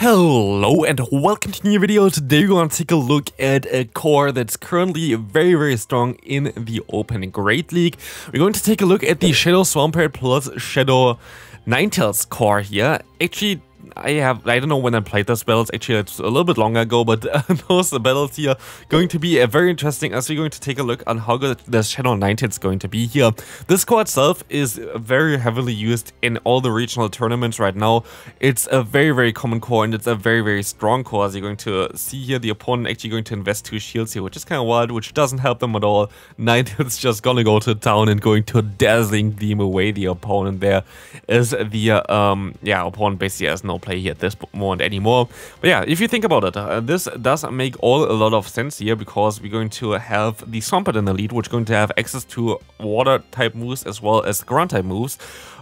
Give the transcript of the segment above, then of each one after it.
Hello and welcome to a new video. Today we're going to take a look at a core that's currently very very strong in the Open Great League. We're going to take a look at the Shadow Swampert plus Shadow Ninetales core here. Actually, I have I don't know when I played those battles. Actually, it's a little bit longer ago, but uh, those battles here going to be uh, very interesting as we're going to take a look on how good the Shadow Knight is going to be here. This core itself is very heavily used in all the regional tournaments right now. It's a very very common core and it's a very very strong core. As you're going to see here, the opponent actually going to invest two shields here, which is kind of wild, which doesn't help them at all. Knight is just gonna go to town and going to dazzling gleam away the opponent There is the uh, um yeah opponent basically has no play here at this moment anymore. But yeah, if you think about it, uh, this does make all a lot of sense here because we're going to have the Swampert in the lead, which is going to have access to water type moves as well as ground type moves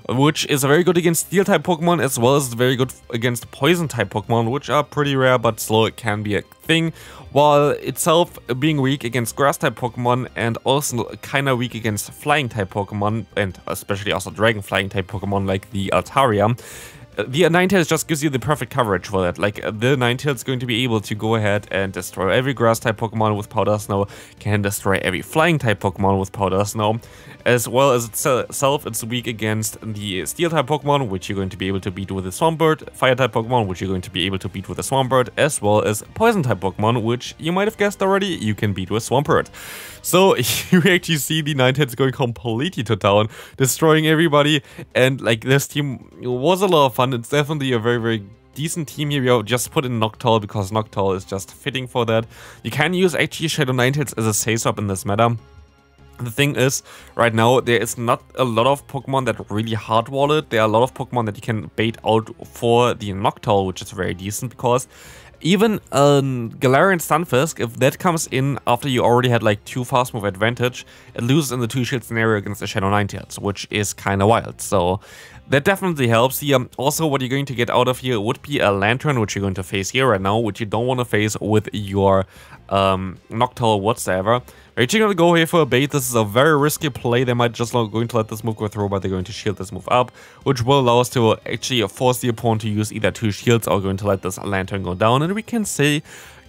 which is very good against steel type Pokemon as well as very good against poison type Pokemon, which are pretty rare but still it can be a thing, while itself being weak against grass type Pokemon and also kinda weak against flying type Pokemon and especially also dragon flying type Pokemon like the Altaria Uh, the Ninetales just gives you the perfect coverage for that. Like, uh, the Ninetales is going to be able to go ahead and destroy every grass-type Pokemon with Powder Snow, can destroy every flying-type Pokemon with Powder Snow, as well as itself, uh, it's weak against the Steel-type Pokemon, which you're going to be able to beat with a Swampert, Fire-type Pokemon, which you're going to be able to beat with a Swampert, as well as Poison-type Pokemon, which you might have guessed already, you can beat with Swampert. So you actually see the Ninetales going completely to town, destroying everybody, and like this team was a lot of fun. It's definitely a very, very decent team here. We just put in Noctowl because Noctowl is just fitting for that. You can use actually Shadow Ninetales as a safe swap in this meta. The thing is, right now, there is not a lot of Pokemon that really hard-wall it. There are a lot of Pokemon that you can bait out for the Noctowl, which is very decent because even a Galarian Stunfisk, if that comes in after you already had like two fast move advantage, it loses in the two shield scenario against the Shadow Ninetales, which is kind of wild. So that definitely helps here. Also, what you're going to get out of here would be a lanturn, which you're going to face here right now, which you don't want to face with your um, Noctowl whatsoever. You going to go here for a bait? This is a very risky play. They might just not going to let this move go through, but they're going to shield this move up, which will allow us to actually force the opponent to use either two shields or going to let this lanturn go down. And we can say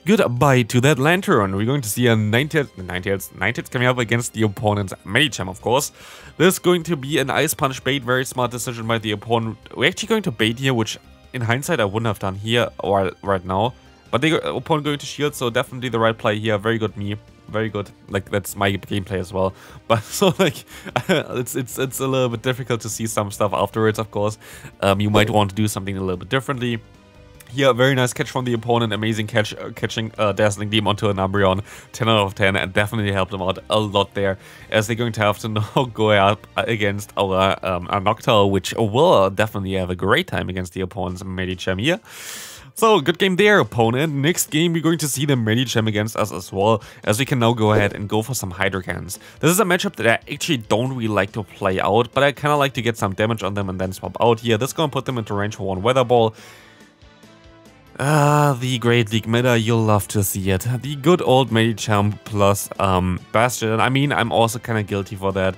goodbye to that Lanturn. We're going to see a 90 90 90 coming up against the opponent's Medicham, of course. This is going to be an Ice Punch bait. Very smart decision by the opponent. We're actually going to bait here, which in hindsight I wouldn't have done here or right now. But the opponent going to shield, so definitely the right play here. Very good me. Very good. Like that's my gameplay as well. But so like it's it's it's a little bit difficult to see some stuff afterwards, of course. Um, you might want to do something a little bit differently. Here, very nice catch from the opponent. Amazing catch, uh, catching uh, Dazzling Gleam onto an Umbreon. 10 out of 10, and definitely helped them out a lot there, as they're going to have to now go up against our, um, our Noctowl, which will definitely have a great time against the opponent's Medicham here. So, good game there, opponent. Next game, we're going to see the Medicham against us as well, as we can now go ahead and go for some Hydro Cannons. This is a matchup that I actually don't really like to play out, but I kind of like to get some damage on them and then swap out here. This is going to put them into range for one Weather Ball. Ah, the Great League meta, you'll love to see it. The good old Medicham plus um, Bastion. I mean, I'm also kind of guilty for that.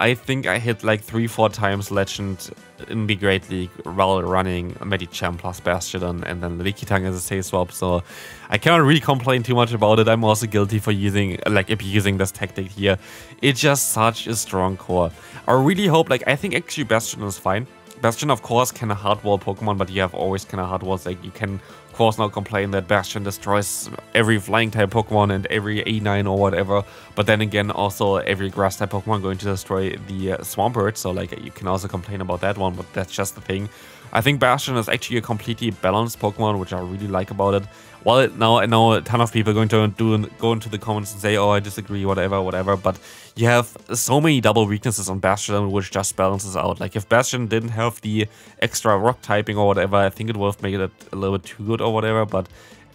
I think I hit like 3-4 times Legend in the Great League while running Medicham plus Bastion and then Lickitung as a safe swap, so I cannot really complain too much about it. I'm also guilty for using, like, abusing this tactic here. It's just such a strong core. I really hope, like, I think actually Bastion is fine. Bastion, of course, can hardwall Pokemon, but you have always kind of hardwalls. Like, you can, of course, now complain that Bastion destroys every flying type Pokemon and every A9 or whatever. But then again, also every grass type Pokemon going to destroy the uh, Swampert. So, like, you can also complain about that one, but that's just the thing. I think Bastion is actually a completely balanced Pokemon, which I really like about it. Well, now I know a ton of people are going to do go into the comments and say, oh, I disagree, whatever, whatever. But you have so many double weaknesses on Bastion, which just balances out. Like, if Bastion didn't have the extra rock typing or whatever, I think it would have made it a little bit too good or whatever. But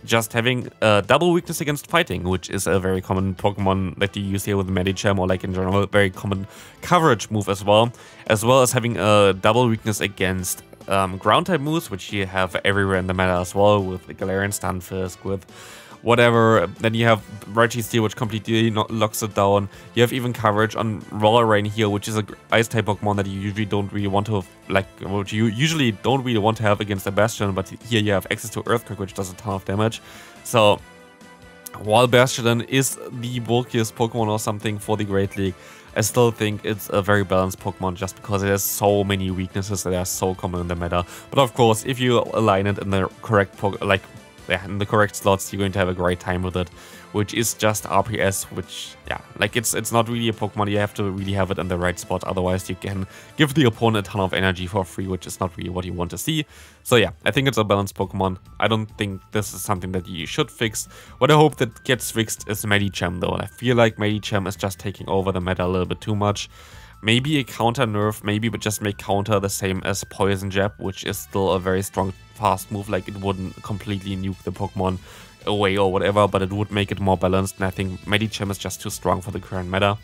just having a double weakness against fighting, which is a very common Pokemon that you use here with Medicham or like in general, very common coverage move as well, as well as having a double weakness against um, ground type moves, which you have everywhere in the meta as well, with the Galarian Stunfisk, with whatever. Then you have Registeel, which completely locks it down. You have even coverage on Roller Rain here, which is a ice type Pokemon that you usually don't really want to like, which you usually don't really want to have against a Bastion, but here you have access to Earthquake, which does a ton of damage. So while Bastion is the bulkiest Pokemon or something for the Great League, I still think it's a very balanced Pokemon just because it has so many weaknesses that are so common in the meta. But of course, if you align it in the correct, like in the correct slots, you're going to have a great time with it which is just RPS, which, yeah, like it's it's not really a Pokemon, you have to really have it in the right spot, otherwise you can give the opponent a ton of energy for free, which is not really what you want to see. So yeah, I think it's a balanced Pokemon. I don't think this is something that you should fix. What I hope that gets fixed is Medicham though, I feel like Medicham is just taking over the meta a little bit too much. Maybe a counter nerf, maybe but just make counter the same as Poison Jab, which is still a very strong fast move, like it wouldn't completely nuke the Pokemon away or whatever, but it would make it more balanced, and I think Medicham is just too strong for the current meta.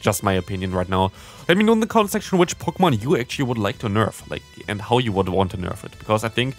Just my opinion right now. Let me know in the comment section which Pokemon you actually would like to nerf, like, and how you would want to nerf it, because I think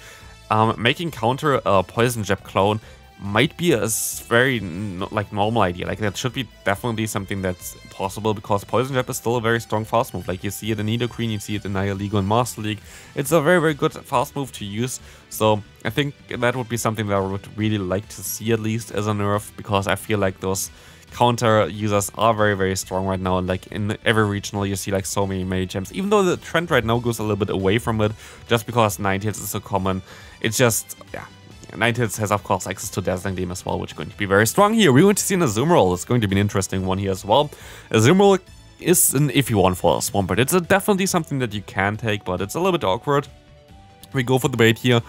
um, making counter a Poison Jab clone might be a very like normal idea. Like that should be definitely something that's possible because Poison Jab is still a very strong fast move. Like you see it in Nidoqueen, you see it in Nihilego and Master League. It's a very very good fast move to use. So I think that would be something that I would really like to see at least as a nerf because I feel like those counter users are very very strong right now like in every regional you see like so many Medichams even though the trend right now goes a little bit away from it just because Ninetales is so common it's just yeah Ninetales has, of course, access to Dazzling Gleam as well, which is going to be very strong here. We're going to see an Azumarill. It's going to be an interesting one here as well. Azumarill is an iffy one for a Swampert. It's definitely something that you can take, but it's a little bit awkward. We go for the bait here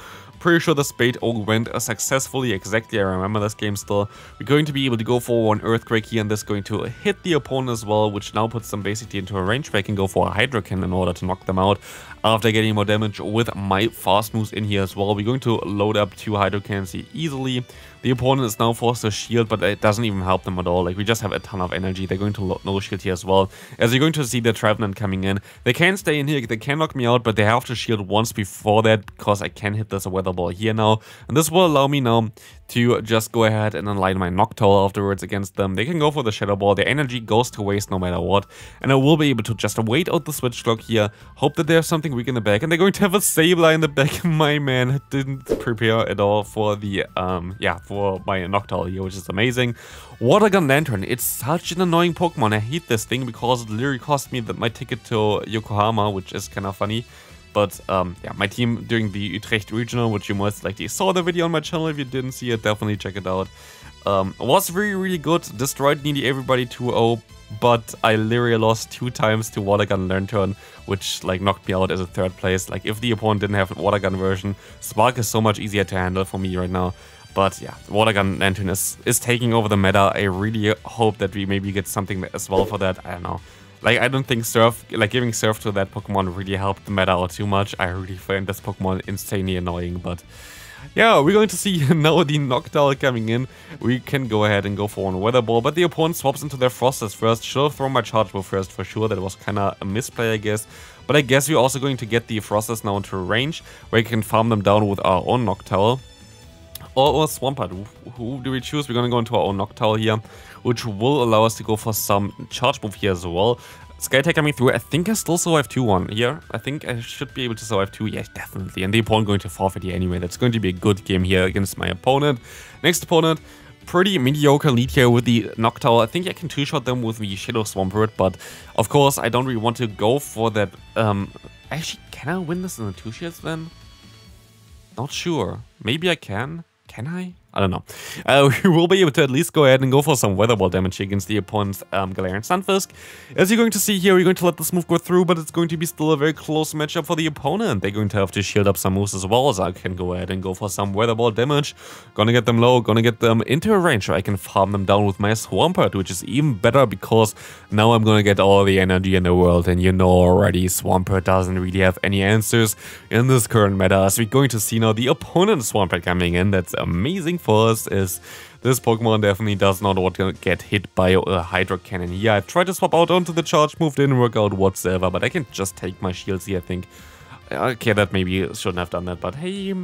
pretty sure the spade all went successfully, exactly, I remember this game still. We're going to be able to go for one Earthquake here, and this is going to hit the opponent as well, which now puts them basically into a range where I can go for a Hydro Cannon in order to knock them out. After getting more damage with my fast moves in here as well, we're going to load up two Hydro Cannons here easily. The opponent is now forced to shield, but it doesn't even help them at all. Like, we just have a ton of energy. They're going to no shield here as well. As you're going to see the Trevenant coming in. They can stay in here, they can knock me out, but they have to shield once before that, because I can hit this Weather Ball here now. And this will allow me now to just go ahead and align my Noctowl afterwards against them. They can go for the Shadow Ball, their energy goes to waste no matter what, and I will be able to just wait out the switch clock here, hope that there's something weak in the back, and they're going to have a Sableye in the back. my man didn't prepare at all for the, um, yeah, for my Noctowl here, which is amazing. Water Gun Lanturn. It's such an annoying Pokemon, I hate this thing because it literally cost me my ticket to Yokohama, which is kind of funny. But um, yeah, my team during the Utrecht Regional, which you most likely saw the video on my channel. If you didn't see it, definitely check it out. Um, was really, really good. Destroyed nearly everybody 2-0, but I literally lost two times to Water Gun Lanturn, which like knocked me out as a third place. Like if the opponent didn't have a Water Gun version, Spark is so much easier to handle for me right now. But yeah, Water Gun Lanturn is, is taking over the meta. I really hope that we maybe get something as well for that. I don't know. Like, I don't think Surf, like giving Surf to that Pokemon really helped the meta out too much. I really find this Pokemon insanely annoying, but yeah, we're going to see now the Noctowl coming in. We can go ahead and go for one Weather Ball, but the opponent swaps into their Froslass first. Should have thrown my Charge Ball first for sure. That was kind of a misplay, I guess. But I guess we're also going to get the Froslass now into range, where we can farm them down with our own Noctowl or, or Swampert. Who, do we choose? We're going to go into our own Noctowl here, which will allow us to go for some charge move here as well. Sky Skytech coming through. I think I still survive 2-1 here. I think I should be able to survive 2. Yes, definitely. And the opponent going to forfeit here anyway. That's going to be a good game here against my opponent. Next opponent, pretty mediocre lead here with the Noctowl. I think I can two-shot them with the Shadow Swampert, but of course I don't really want to go for that. Um, actually, can I win this in the two-shots then? Not sure. Maybe I can. Can I? I don't know. Uh, we will be able to at least go ahead and go for some Weather Ball damage against the opponent's um, Galarian Stunfisk. As you're going to see here, we're going to let this move go through, but it's going to be still a very close matchup for the opponent. They're going to have to shield up some moves as well, so I can go ahead and go for some Weather Ball damage. Gonna get them low, gonna get them into a range where I can farm them down with my Swampert, which is even better because now I'm gonna get all the energy in the world, and you know already Swampert doesn't really have any answers in this current meta. As we're going to see now the opponent Swampert coming in, that's amazing first is this Pokemon definitely does not want to get hit by a Hydro Cannon. Yeah, I tried to swap out onto the charge move, didn't work out whatsoever, but I can just take my shields here, I think. Okay, that maybe shouldn't have done that, but hey,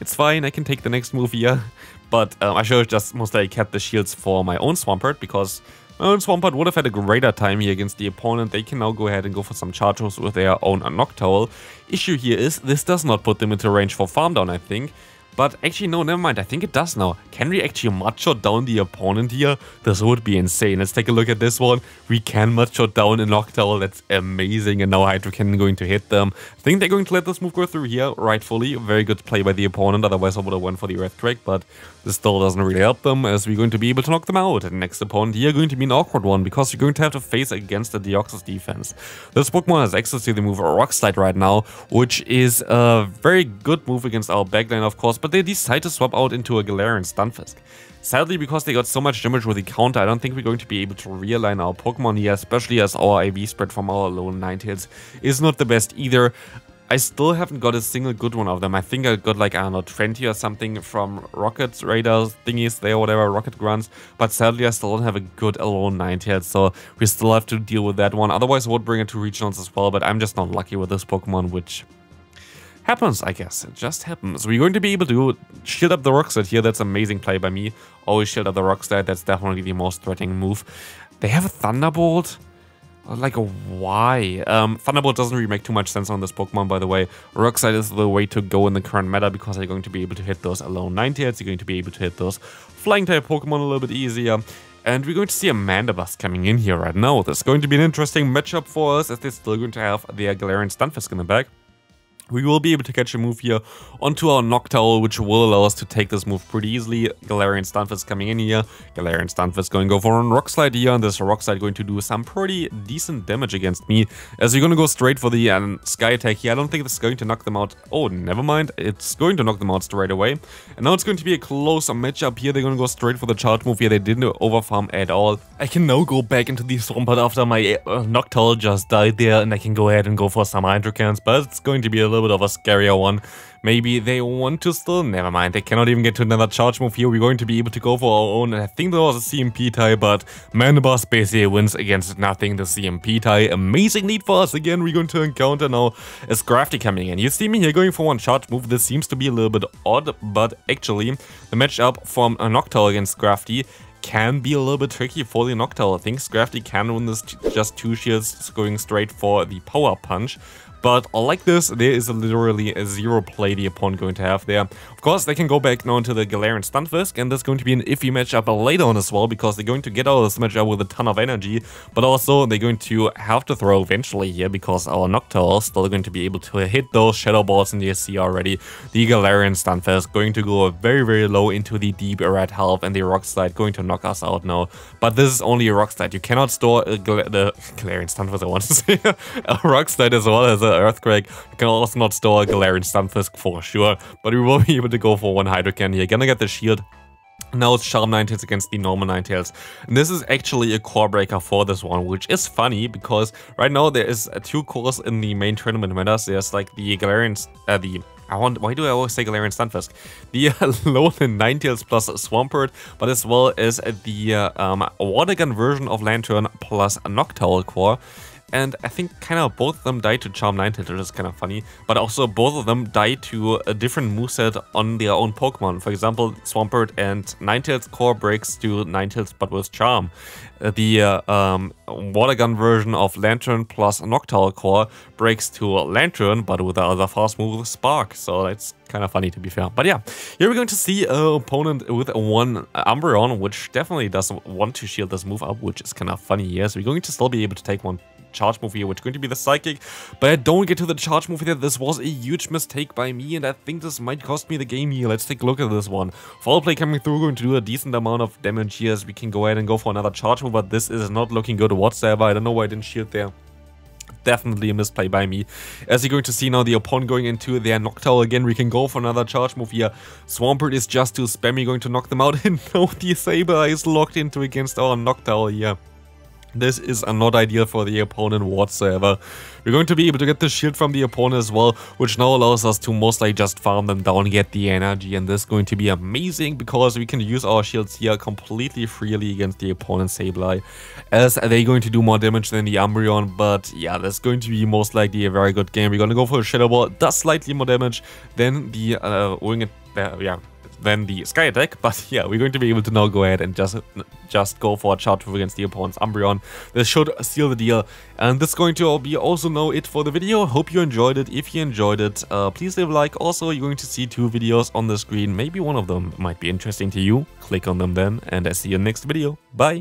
It's fine, I can take the next move here. But um, I should have just most likely kept the shields for my own Swampert because my own Swampert would have had a greater time here against the opponent. They can now go ahead and go for some charge moves with their own Noctowl. Issue here is this does not put them into range for farm down, I think. But actually, no, never mind. I think it does now. Can we actually mudshot down the opponent here? This would be insane. Let's take a look at this one. We can mudshot down a Noctowl. That's amazing. And now Hydro Cannon going to hit them. I think they're going to let this move go through here, rightfully. Very good play by the opponent. Otherwise, I would have went for the Earthquake. But this still doesn't really help them, as we're going to be able to knock them out. And next opponent here going to be an awkward one, because you're going to have to face against the Deoxys defense. This Pokemon has access to the move Rock Slide right now, which is a very good move against our backline, of course, but they decide to swap out into a Galarian Stunfisk. Sadly, because they got so much damage with the counter, I don't think we're going to be able to realign our Pokemon here, especially as our IV spread from our Alolan Ninetales is not the best either. I still haven't got a single good one of them. I think I got like, I don't know, 20 or something from Rocket Radar thingies there, whatever, Rocket Grunts. But sadly, I still don't have a good Alolan Ninetales, so we still have to deal with that one. Otherwise, I would bring it to regionals as well, but I'm just not lucky with this Pokemon, which happens, I guess. It just happens. We're going to be able to shield up the rock slide here. That's amazing play by me. Always shield up the rock slide. That's definitely the most threatening move. They have a Thunderbolt. Like, why? Um, Thunderbolt doesn't really make too much sense on this Pokemon, by the way. Rock Slide is the way to go in the current meta because you're going to be able to hit those Alolan Ninetales. You're going to be able to hit those flying type Pokemon a little bit easier. And we're going to see a Mandibuzz coming in here right now. This is going to be an interesting matchup for us as they're still going to have their Galarian Stunfisk in the back we will be able to catch a move here onto our Noctowl, which will allow us to take this move pretty easily. Galarian Stunfisk coming in here. Galarian Stunfisk going to go for a Rock Slide here, and this Rock Slide going to do some pretty decent damage against me. As we're going to go straight for the um, Sky Attack here. I don't think is going to knock them out. Oh, never mind. It's going to knock them out straight away. And now it's going to be a close matchup here. They're going to go straight for the charge move here. They didn't overfarm at all. I can now go back into the Swampert after my uh, Noctowl just died there, and I can go ahead and go for some Hydro Cannons, but it's going to be a little little bit of a scarier one. Maybe they want to still? Never mind, they cannot even get to another charge move here. We're going to be able to go for our own. And I think there was a CMP tie, but Mandibuzz basically wins against nothing. The CMP tie, amazing lead for us. Again, we're going to encounter now a Scrafty coming in. You see me here going for one charge move. This seems to be a little bit odd, but actually, the matchup from a Noctowl against Scrafty can be a little bit tricky for the Noctowl. I think Scrafty can win this just two shields going straight for the Power Punch. But like this, there is literally a zero play the opponent going to have there. Of course, they can go back now into the Galarian Stunfisk, and that's going to be an iffy matchup later on as well, because they're going to get out of this matchup with a ton of energy, but also they're going to have to throw eventually here, because our Noctowl is still going to be able to hit those Shadow Balls in the SC already. The Galarian Stunfisk is going to go very, very low into the deep red health, and the Rock Slide going to knock us out now. But this is only a Rock Slide. You cannot store the Galarian Stunfisk, I want to say, a Rock Slide as well as a Earthquake. You can also not store a Galarian Stunfisk for sure, but we will be able to go for one Hydro Cannon here. Gonna get the shield. Now it's Charm Ninetales against the normal Ninetales. And this is actually a core breaker for this one, which is funny because right now there is two cores in the main tournament metas. There's like the Galarian, uh, the I want, why do I always say Galarian Stunfisk? The uh, Alolan Ninetales plus Swampert, but as well as the uh, um, Water Gun version of Lanturn plus Noctowl core. And I think kind of both of them die to Charm Ninetales, which is kind of funny. But also both of them die to a different moveset on their own Pokemon. For example, Swampert and Ninetales core breaks to Ninetales but with Charm. Uh, the uh, um, Water Gun version of Lanturn plus Noctowl core breaks to Lanturn but with the other fast move Spark. So that's kind of funny to be fair. But yeah, here we're going to see an opponent with one Umbreon, which definitely doesn't want to shield this move up, which is kind of funny. Yes, we're going to still be able to take one charge move here, which is going to be the Psychic. But I don't get to the charge move here. This was a huge mistake by me, and I think this might cost me the game here. Let's take a look at this one. Foul Play coming through, going to do a decent amount of damage here, as we can go ahead and go for another charge move, but this is not looking good whatsoever. I don't know why I didn't shield there definitely a misplay by me. As you're going to see now, the opponent going into their Noctowl again, we can go for another charge move here. Swampert is just too spammy, going to knock them out, and now the Sableye is locked into against our Noctowl here. This is not ideal for the opponent whatsoever. We're going to be able to get the shield from the opponent as well, which now allows us to mostly just farm them down, get the energy, and this is going to be amazing because we can use our shields here completely freely against the opponent's Sableye, as they're going to do more damage than the Umbreon, but yeah, that's going to be most likely a very good game. We're going to go for a Shadow Ball, does slightly more damage than the uh, Winged, uh, yeah, than the Sky Attack, but yeah, we're going to be able to now go ahead and just just go for a charge against the opponent's Umbreon. This should seal the deal, and this is going to be also now it for the video. Hope you enjoyed it. If you enjoyed it, uh, please leave a like. Also, you're going to see two videos on the screen. Maybe one of them might be interesting to you. Click on them then, and I see you next video. Bye!